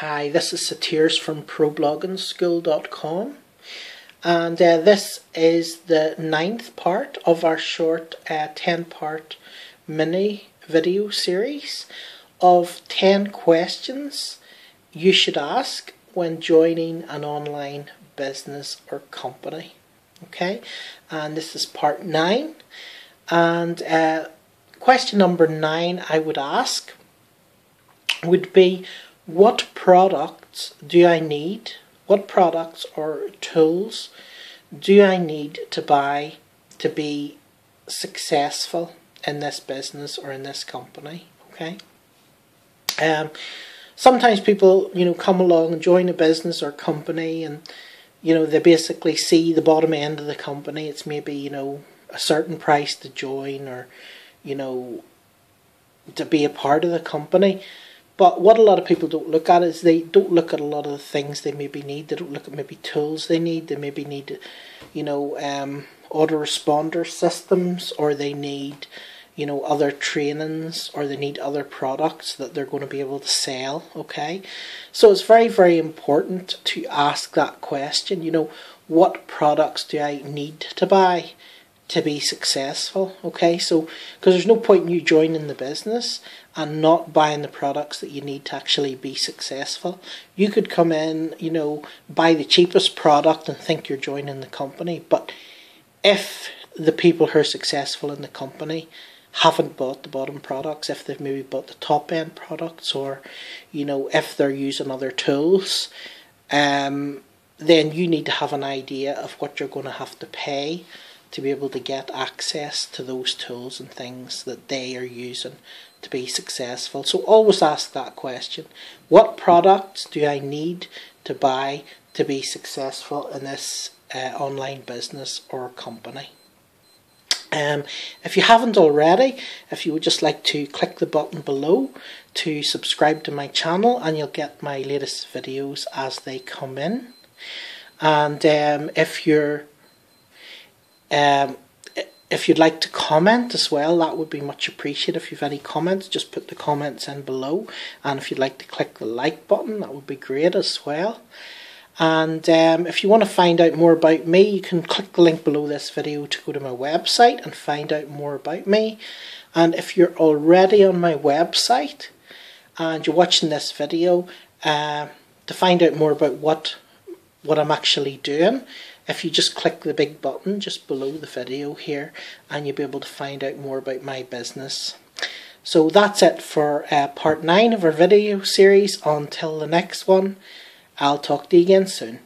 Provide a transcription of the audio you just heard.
Hi, this is Sotiris from ProBloggingSchool.com and uh, this is the ninth part of our short uh, 10 part mini video series of 10 questions you should ask when joining an online business or company. Okay, and this is part 9 and uh, question number 9 I would ask would be what products do I need? What products or tools do I need to buy to be successful in this business or in this company? Okay. Um, sometimes people, you know, come along and join a business or company, and you know they basically see the bottom end of the company. It's maybe you know a certain price to join, or you know to be a part of the company but what a lot of people don't look at is they don't look at a lot of the things they maybe need. They don't look at maybe tools they need. They maybe need, you know, um, autoresponder systems, or they need, you know, other trainings, or they need other products that they're going to be able to sell. Okay, so it's very very important to ask that question. You know, what products do I need to buy? To be successful. Okay, so because there's no point in you joining the business and not buying the products that you need to actually be successful. You could come in, you know, buy the cheapest product and think you're joining the company, but if the people who are successful in the company haven't bought the bottom products, if they've maybe bought the top end products, or you know, if they're using other tools, um, then you need to have an idea of what you're going to have to pay to be able to get access to those tools and things that they are using to be successful. So always ask that question What products do I need to buy to be successful in this uh, online business or company? Um, if you haven't already, if you would just like to click the button below to subscribe to my channel, and you'll get my latest videos as they come in. And um, if you're um, if you'd like to comment as well, that would be much appreciated. If you've any comments, just put the comments in below. And if you'd like to click the like button, that would be great as well. And um, if you want to find out more about me, you can click the link below this video to go to my website and find out more about me. And if you're already on my website and you're watching this video, uh, to find out more about what what I'm actually doing, if you just click the big button just below the video here and you'll be able to find out more about my business. So that's it for uh, part 9 of our video series. Until the next one, I'll talk to you again soon.